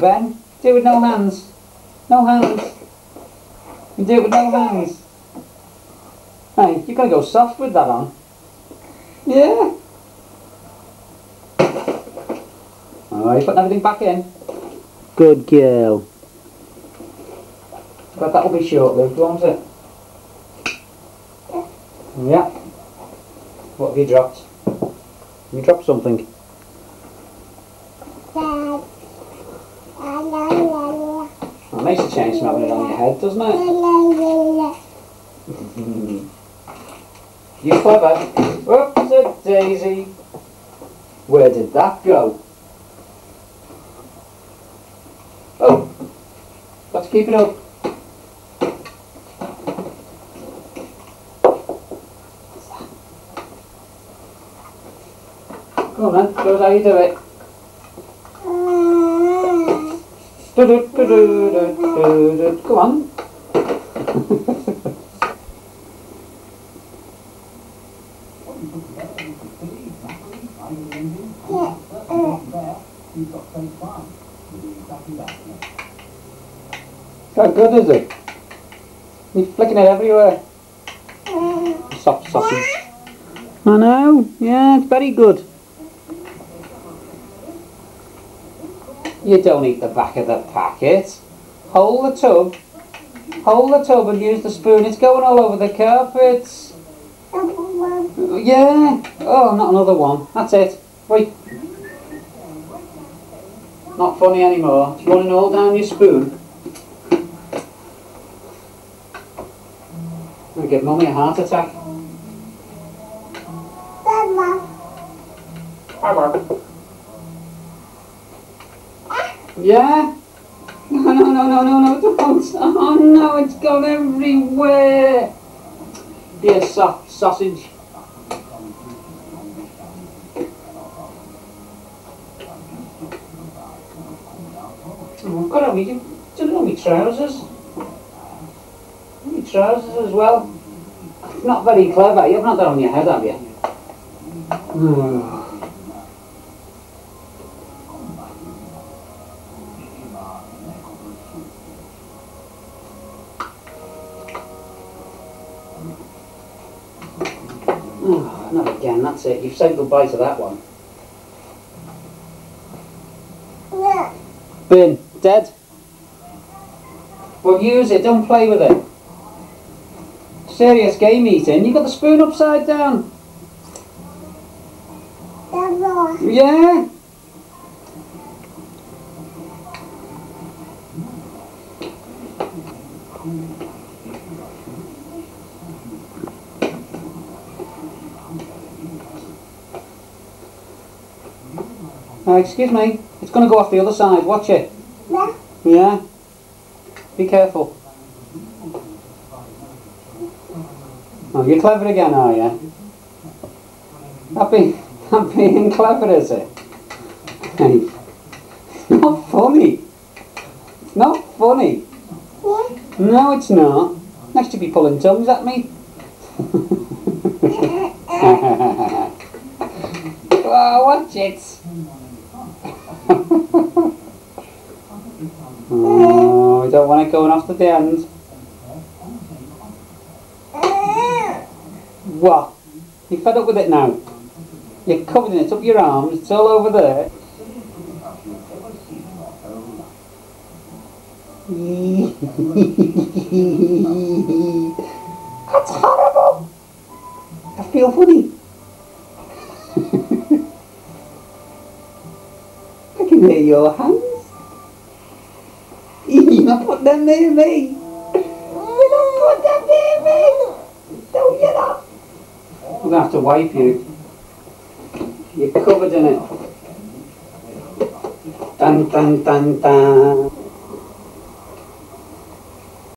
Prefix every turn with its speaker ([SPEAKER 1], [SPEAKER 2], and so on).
[SPEAKER 1] Ben, do it with no hands. No hands. You do it with no hands. Hey, you gotta go soft with that on. Yeah. Oh, you putting everything back in? Good girl. But that'll be short-lived, won't it? Yeah. What have you dropped? You dropped something. Makes a change from having it on your head, doesn't it? You clever. Whoops a daisy. Where did that go? Oh, let's keep it up. Come on then, show us how you do it. Come on. How good is it? You're flicking it everywhere. Soft sausage. I know, yeah, it's very good. You don't eat the back of the packet. Hold the tub. Hold the tub and use the spoon. It's going all over the carpets. Yeah. Oh, not another one. That's it. Wait. Not funny anymore. It's running all down your spoon. I'll give mummy a heart attack. Yeah? No, no, no, no, no, no, don't. Oh no, it's gone everywhere. Dear soft sausage. Oh, God, have you, do you know my trousers? My trousers as well. Not very clever. You've not that on your head, have you? Hmm. Oh, not again, that's it. You've said goodbye to that one. Bin, dead. Well, use it, don't play with it. Serious game eating. You've got the spoon upside down. Yeah. Uh, excuse me. It's going to go off the other side. Watch it. Yeah. Be careful. Oh, you're clever again, are you? That being, that being clever, is it? Hey. It's not funny. It's not funny. What? No, it's not. Next you be pulling tongues at me. oh, watch it. oh, we don't want it going off to the end. What? You fed up with it now? You're covered in it up your arms, it's all over there. That's horrible! I feel funny. Hear your hands. You not put them near me. You don't put them near me. Don't you not? I'm gonna have to wipe you. You're covered in it. Dun dun dun dun.